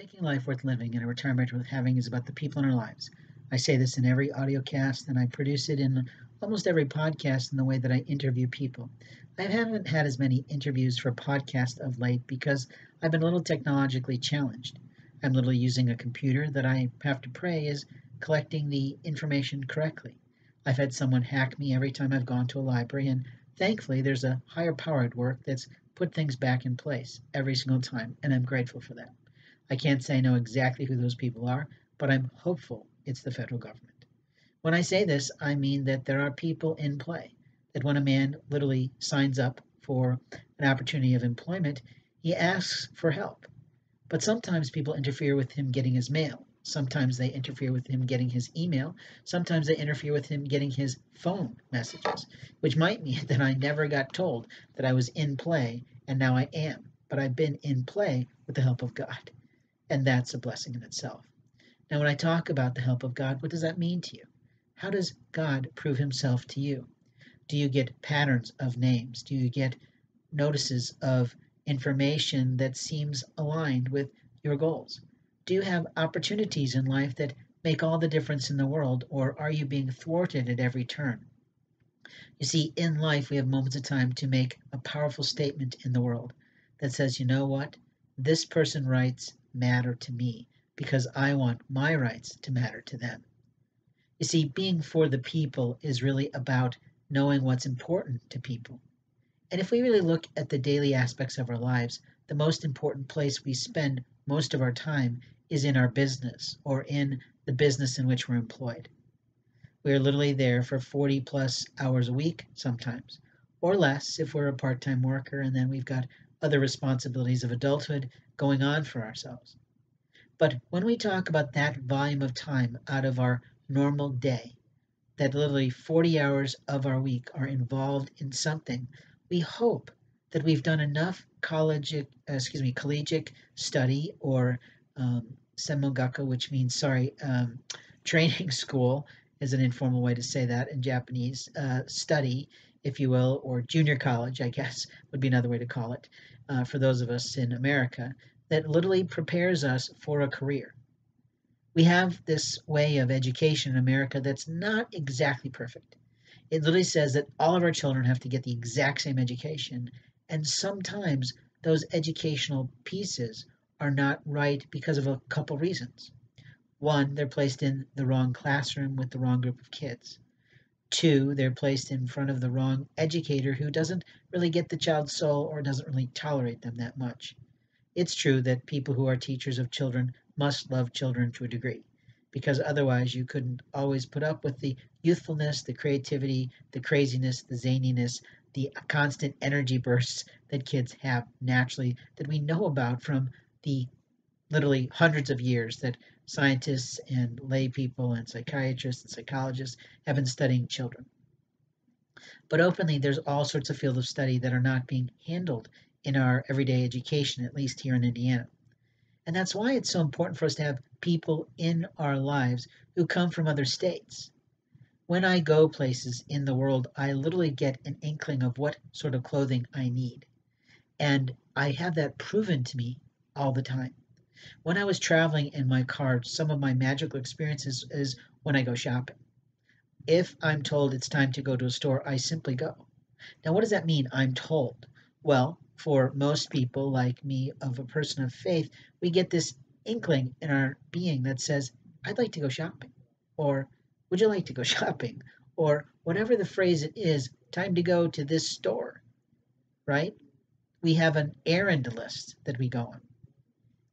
Making life worth living and a retirement worth having is about the people in our lives. I say this in every audio cast and I produce it in almost every podcast in the way that I interview people. I haven't had as many interviews for podcasts of late because I've been a little technologically challenged. I'm literally using a computer that I have to pray is collecting the information correctly. I've had someone hack me every time I've gone to a library, and thankfully, there's a higher power at work that's put things back in place every single time, and I'm grateful for that. I can't say I know exactly who those people are, but I'm hopeful it's the federal government. When I say this, I mean that there are people in play, that when a man literally signs up for an opportunity of employment, he asks for help. But sometimes people interfere with him getting his mail. Sometimes they interfere with him getting his email. Sometimes they interfere with him getting his phone messages, which might mean that I never got told that I was in play and now I am. But I've been in play with the help of God. And that's a blessing in itself. Now, when I talk about the help of God, what does that mean to you? How does God prove himself to you? Do you get patterns of names? Do you get notices of information that seems aligned with your goals? Do you have opportunities in life that make all the difference in the world, or are you being thwarted at every turn? You see, in life, we have moments of time to make a powerful statement in the world that says, you know what? This person rights matter to me because I want my rights to matter to them. You see, being for the people is really about knowing what's important to people. And if we really look at the daily aspects of our lives, the most important place we spend most of our time is in our business or in the business in which we're employed. We are literally there for 40 plus hours a week sometimes, or less if we're a part time worker and then we've got other responsibilities of adulthood going on for ourselves. But when we talk about that volume of time out of our normal day, that literally 40 hours of our week are involved in something, we hope that we've done enough college, uh, excuse me, collegiate study or um, which means, sorry, um, training school is an informal way to say that in Japanese, uh, study, if you will, or junior college, I guess would be another way to call it, uh, for those of us in America, that literally prepares us for a career. We have this way of education in America that's not exactly perfect. It literally says that all of our children have to get the exact same education, and sometimes those educational pieces are not right because of a couple reasons. One, they're placed in the wrong classroom with the wrong group of kids. Two, they're placed in front of the wrong educator who doesn't really get the child's soul or doesn't really tolerate them that much. It's true that people who are teachers of children must love children to a degree, because otherwise you couldn't always put up with the youthfulness, the creativity, the craziness, the zaniness, the constant energy bursts that kids have naturally that we know about from the literally hundreds of years that scientists and lay people and psychiatrists and psychologists have been studying children. But openly, there's all sorts of fields of study that are not being handled in our everyday education, at least here in Indiana. And that's why it's so important for us to have people in our lives who come from other states. When I go places in the world, I literally get an inkling of what sort of clothing I need. And I have that proven to me all the time. When I was traveling in my car, some of my magical experiences is when I go shopping. If I'm told it's time to go to a store, I simply go. Now, what does that mean? I'm told. Well, for most people like me of a person of faith, we get this inkling in our being that says, I'd like to go shopping. Or, would you like to go shopping? Or, whatever the phrase it is, time to go to this store. Right? We have an errand list that we go on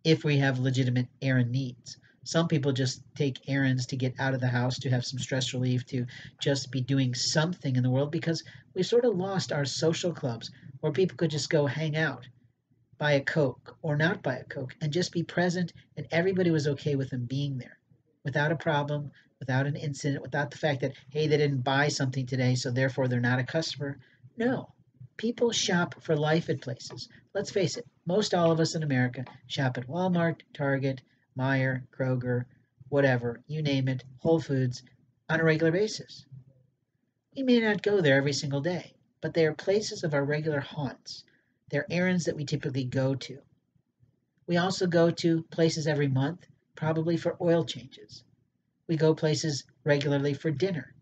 if we have legitimate errand needs. Some people just take errands to get out of the house, to have some stress relief, to just be doing something in the world because we've sort of lost our social clubs where people could just go hang out, buy a Coke or not buy a Coke, and just be present, and everybody was okay with them being there without a problem, without an incident, without the fact that, hey, they didn't buy something today, so therefore they're not a customer. No. People shop for life at places. Let's face it, most all of us in America shop at Walmart, Target, Meijer, Kroger, whatever, you name it, Whole Foods, on a regular basis. We may not go there every single day, but they are places of our regular haunts. They're errands that we typically go to. We also go to places every month, probably for oil changes. We go places regularly for dinner.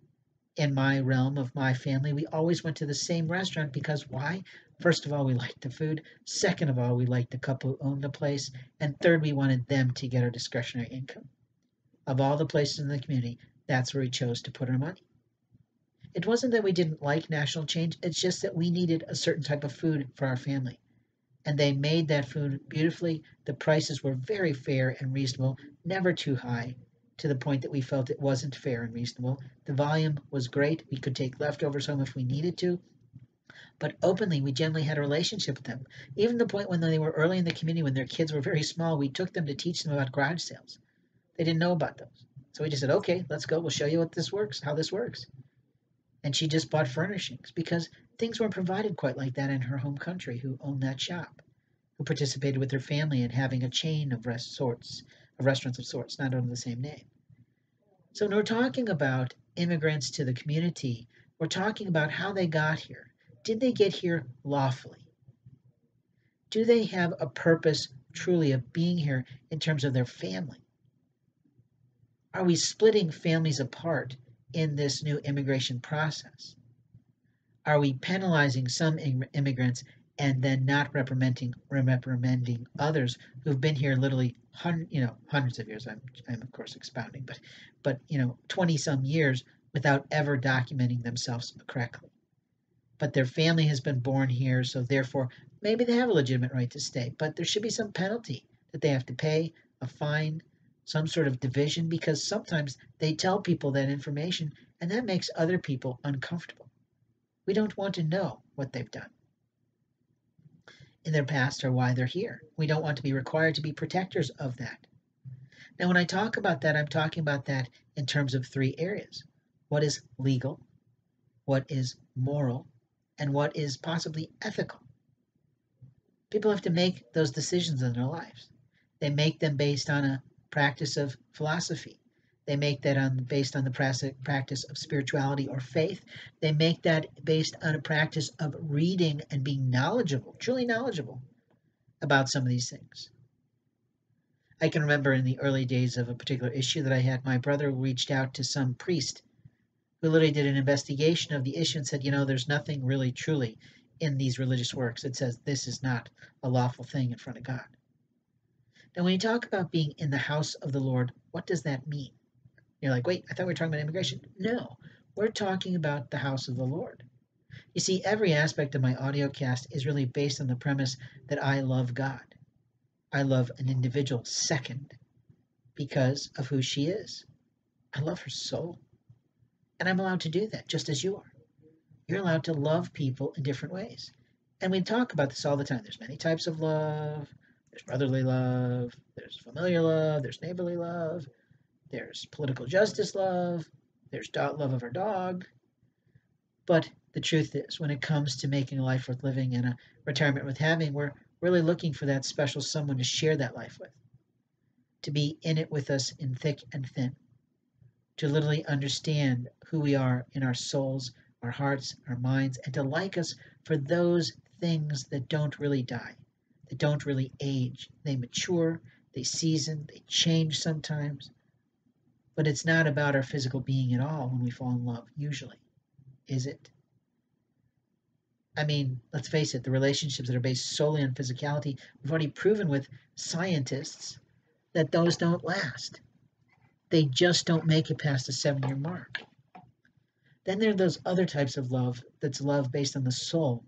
In my realm of my family, we always went to the same restaurant because why? First of all, we liked the food. Second of all, we liked the couple who owned the place. And third, we wanted them to get our discretionary income. Of all the places in the community, that's where we chose to put our money. It wasn't that we didn't like national change, it's just that we needed a certain type of food for our family. And they made that food beautifully. The prices were very fair and reasonable, never too high, to the point that we felt it wasn't fair and reasonable. The volume was great. We could take leftovers home if we needed to. But openly, we generally had a relationship with them. Even the point when they were early in the community, when their kids were very small, we took them to teach them about garage sales. They didn't know about those. So we just said, okay, let's go. We'll show you what this works, how this works. And she just bought furnishings because things weren't provided quite like that in her home country, who owned that shop, who participated with her family in having a chain of sorts, of restaurants of sorts, not under the same name. So when we're talking about immigrants to the community, we're talking about how they got here. Did they get here lawfully? Do they have a purpose truly of being here in terms of their family? Are we splitting families apart in this new immigration process? Are we penalizing some immigrants and then not reprimanding reprimanding others who've been here literally hundred, you know, hundreds of years? I'm, I'm of course expounding, but, but you know, twenty some years without ever documenting themselves correctly. But their family has been born here, so therefore maybe they have a legitimate right to stay. But there should be some penalty that they have to pay, a fine, some sort of division because sometimes they tell people that information and that makes other people uncomfortable. We don't want to know what they've done in their past or why they're here. We don't want to be required to be protectors of that. Now, when I talk about that, I'm talking about that in terms of three areas what is legal, what is moral, and what is possibly ethical. People have to make those decisions in their lives. They make them based on a practice of philosophy. They make that on based on the practice of spirituality or faith. They make that based on a practice of reading and being knowledgeable, truly knowledgeable about some of these things. I can remember in the early days of a particular issue that I had, my brother reached out to some priest who literally did an investigation of the issue and said, you know, there's nothing really truly in these religious works that says this is not a lawful thing in front of God. Now, when you talk about being in the house of the Lord, what does that mean? You're like, wait, I thought we were talking about immigration. No, we're talking about the house of the Lord. You see, every aspect of my audio cast is really based on the premise that I love God. I love an individual second because of who she is. I love her soul. And I'm allowed to do that just as you are. You're allowed to love people in different ways. And we talk about this all the time. There's many types of love. There's brotherly love, there's familiar love, there's neighborly love, there's political justice love, there's love of our dog. But the truth is, when it comes to making a life worth living and a retirement worth having, we're really looking for that special someone to share that life with, to be in it with us in thick and thin, to literally understand who we are in our souls, our hearts, our minds, and to like us for those things that don't really die that don't really age. They mature, they season, they change sometimes. But it's not about our physical being at all when we fall in love, usually, is it? I mean, let's face it, the relationships that are based solely on physicality, we've already proven with scientists that those don't last. They just don't make it past the seven year mark. Then there are those other types of love that's love based on the soul,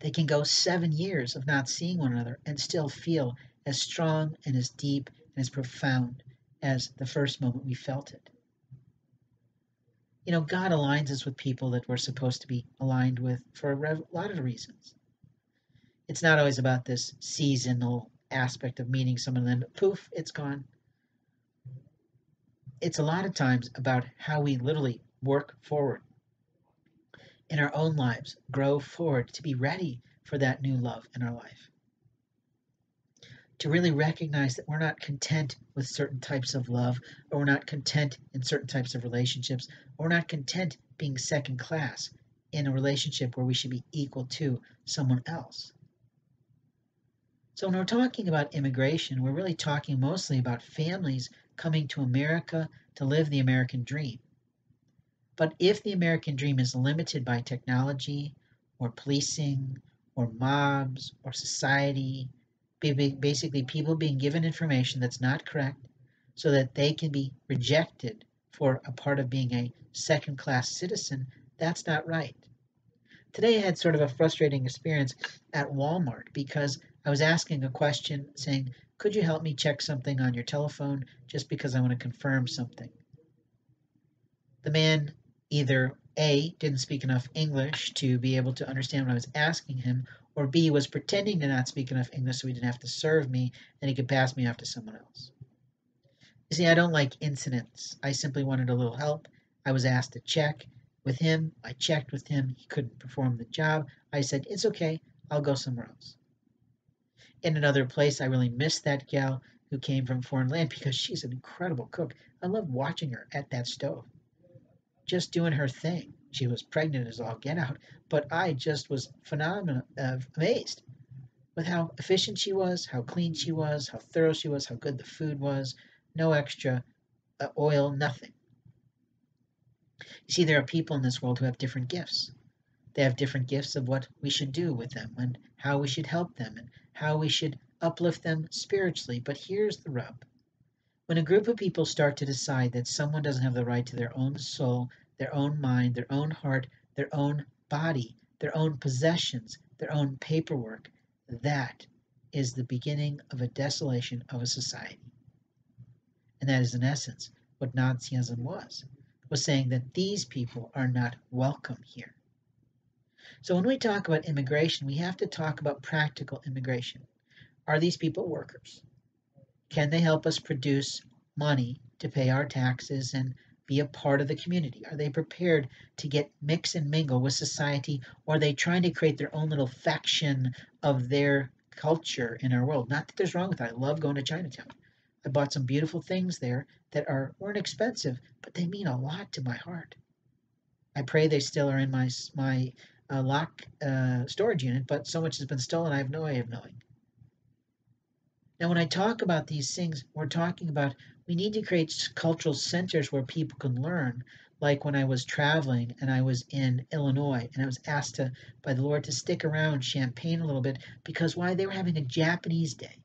they can go seven years of not seeing one another and still feel as strong and as deep and as profound as the first moment we felt it. You know, God aligns us with people that we're supposed to be aligned with for a lot of reasons. It's not always about this seasonal aspect of meeting someone and then poof, it's gone. It's a lot of times about how we literally work forward in our own lives grow forward to be ready for that new love in our life. To really recognize that we're not content with certain types of love, or we're not content in certain types of relationships, or we're not content being second class in a relationship where we should be equal to someone else. So, when we're talking about immigration, we're really talking mostly about families coming to America to live the American dream. But if the American dream is limited by technology or policing or mobs or society, basically people being given information that's not correct so that they can be rejected for a part of being a second class citizen, that's not right. Today I had sort of a frustrating experience at Walmart because I was asking a question saying, Could you help me check something on your telephone just because I want to confirm something? The man either A, didn't speak enough English to be able to understand what I was asking him, or B, was pretending to not speak enough English so he didn't have to serve me and he could pass me off to someone else. You see, I don't like incidents. I simply wanted a little help. I was asked to check with him. I checked with him. He couldn't perform the job. I said, It's okay. I'll go somewhere else. In another place, I really missed that gal who came from foreign land because she's an incredible cook. I love watching her at that stove just doing her thing. She was pregnant as all get out, but I just was phenomenal, uh, amazed with how efficient she was, how clean she was, how thorough she was, how good the food was. No extra uh, oil, nothing. You see, there are people in this world who have different gifts. They have different gifts of what we should do with them and how we should help them and how we should uplift them spiritually. But here's the rub when a group of people start to decide that someone doesn't have the right to their own soul, their own mind, their own heart, their own body, their own possessions, their own paperwork, that is the beginning of a desolation of a society. And that is, in essence, what Nazism was, was saying that these people are not welcome here. So when we talk about immigration, we have to talk about practical immigration. Are these people workers? Can they help us produce money to pay our taxes and be a part of the community? Are they prepared to get mix and mingle with society, or are they trying to create their own little faction of their culture in our world? Not that there's wrong with that. I love going to Chinatown. I bought some beautiful things there that are weren't expensive, but they mean a lot to my heart. I pray they still are in my my uh, lock uh, storage unit, but so much has been stolen, I have no way of knowing. Now, when I talk about these things, we're talking about we need to create cultural centers where people can learn. Like when I was traveling and I was in Illinois and I was asked to, by the Lord to stick around Champaign a little bit because why? They were having a Japanese day.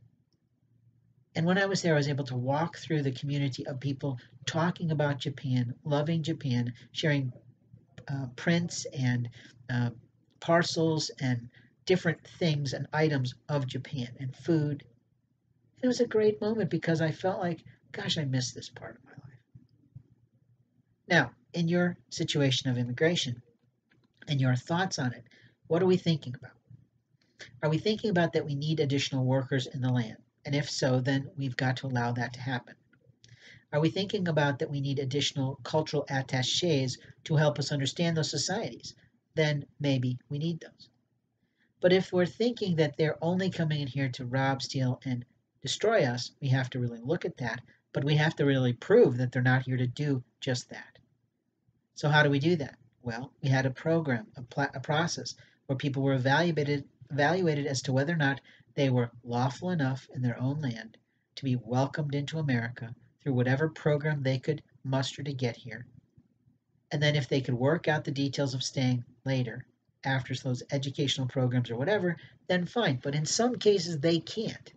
And when I was there, I was able to walk through the community of people talking about Japan, loving Japan, sharing uh, prints and uh, parcels and different things and items of Japan and food it was a great moment because I felt like, gosh, I missed this part of my life. Now, in your situation of immigration and your thoughts on it, what are we thinking about? Are we thinking about that we need additional workers in the land? And if so, then we've got to allow that to happen. Are we thinking about that we need additional cultural attaches to help us understand those societies? Then maybe we need those. But if we're thinking that they're only coming in here to rob, steal, and destroy us, we have to really look at that, but we have to really prove that they're not here to do just that. So, how do we do that? Well, we had a program, a, pl- a process where people were evaluated, evaluated as to whether or not they were lawful enough in their own land to be welcomed into America through whatever program they could muster to get here. And then, if they could work out the details of staying later, after those educational programs or whatever, then fine. But in some cases, they can't.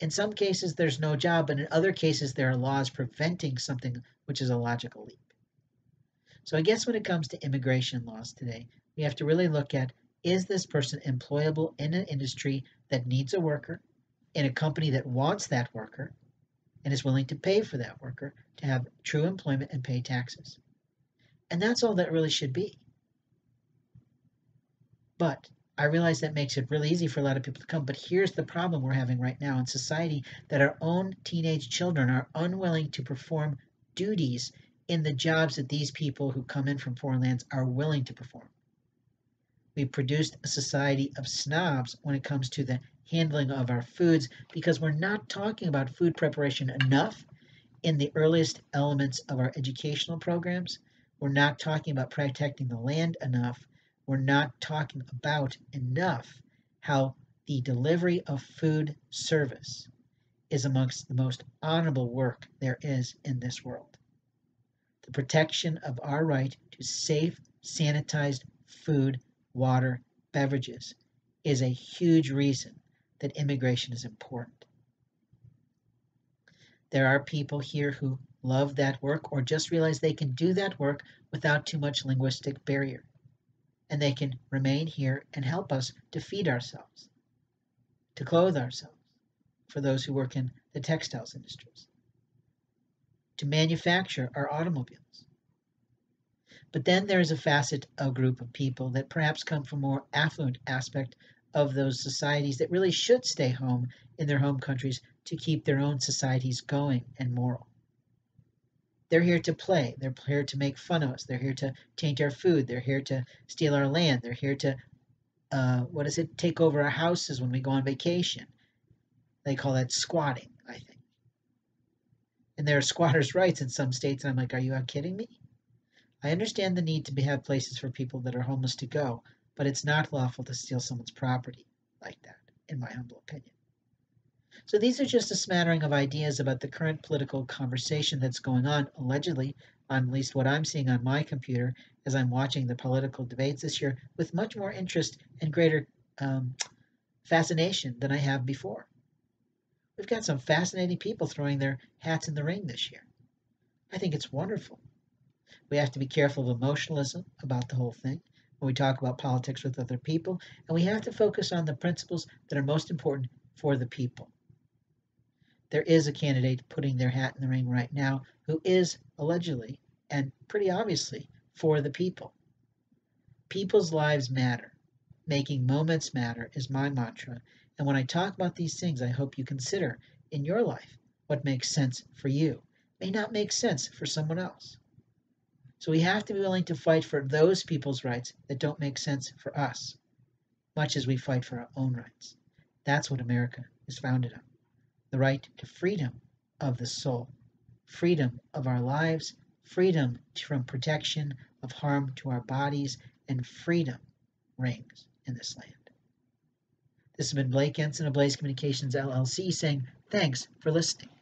In some cases, there's no job, but in other cases, there are laws preventing something which is a logical leap. So I guess when it comes to immigration laws today, we have to really look at is this person employable in an industry that needs a worker, in a company that wants that worker, and is willing to pay for that worker to have true employment and pay taxes. And that's all that really should be. But I realize that makes it really easy for a lot of people to come, but here's the problem we're having right now in society that our own teenage children are unwilling to perform duties in the jobs that these people who come in from foreign lands are willing to perform. We've produced a society of snobs when it comes to the handling of our foods because we're not talking about food preparation enough in the earliest elements of our educational programs. We're not talking about protecting the land enough we're not talking about enough how the delivery of food service is amongst the most honorable work there is in this world. The protection of our right to safe, sanitized food, water, beverages is a huge reason that immigration is important. There are people here who love that work or just realize they can do that work without too much linguistic barrier. And they can remain here and help us to feed ourselves, to clothe ourselves, for those who work in the textiles industries, to manufacture our automobiles. But then there is a facet, a group of people that perhaps come from more affluent aspect of those societies that really should stay home in their home countries to keep their own societies going and moral. They're here to play. They're here to make fun of us. They're here to taint our food. They're here to steal our land. They're here to, uh, what is it, take over our houses when we go on vacation. They call that squatting, I think. And there are squatters' rights in some states. And I'm like, are you kidding me? I understand the need to have places for people that are homeless to go, but it's not lawful to steal someone's property like that, in my humble opinion. So these are just a smattering of ideas about the current political conversation that's going on, allegedly, on at least what I'm seeing on my computer as I'm watching the political debates this year with much more interest and greater um, fascination than I have before. We've got some fascinating people throwing their hats in the ring this year. I think it's wonderful. We have to be careful of emotionalism about the whole thing when we talk about politics with other people, and we have to focus on the principles that are most important for the people there is a candidate putting their hat in the ring right now who is allegedly and pretty obviously for the people. People's lives matter. Making moments matter is my mantra. And when I talk about these things, I hope you consider in your life what makes sense for you may not make sense for someone else. So we have to be willing to fight for those people's rights that don't make sense for us, much as we fight for our own rights. That's what America is founded on the right to freedom of the soul, freedom of our lives, freedom from protection of harm to our bodies, and freedom reigns in this land. This has been Blake Ensign of Blaze Communications LLC saying thanks for listening.